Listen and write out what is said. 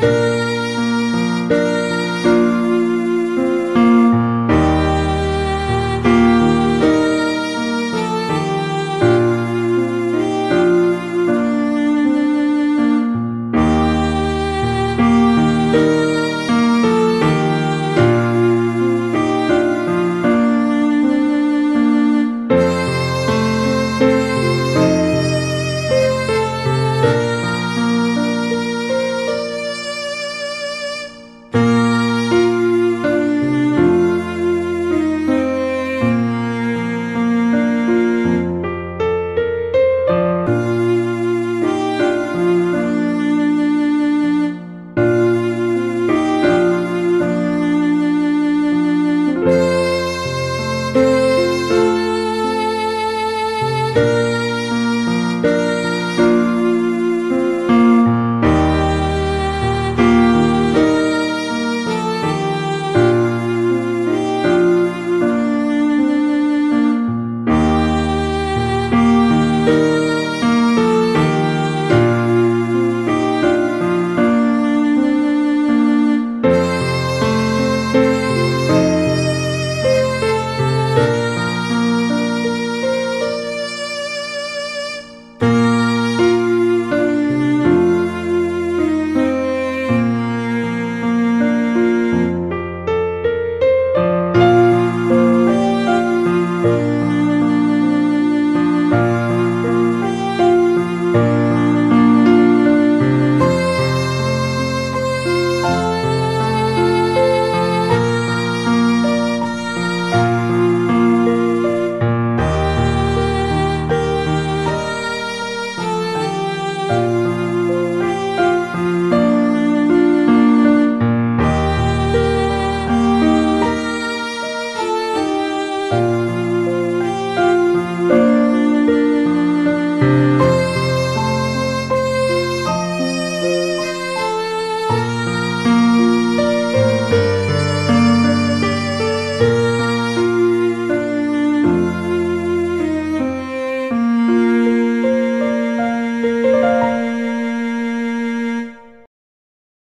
Música Thank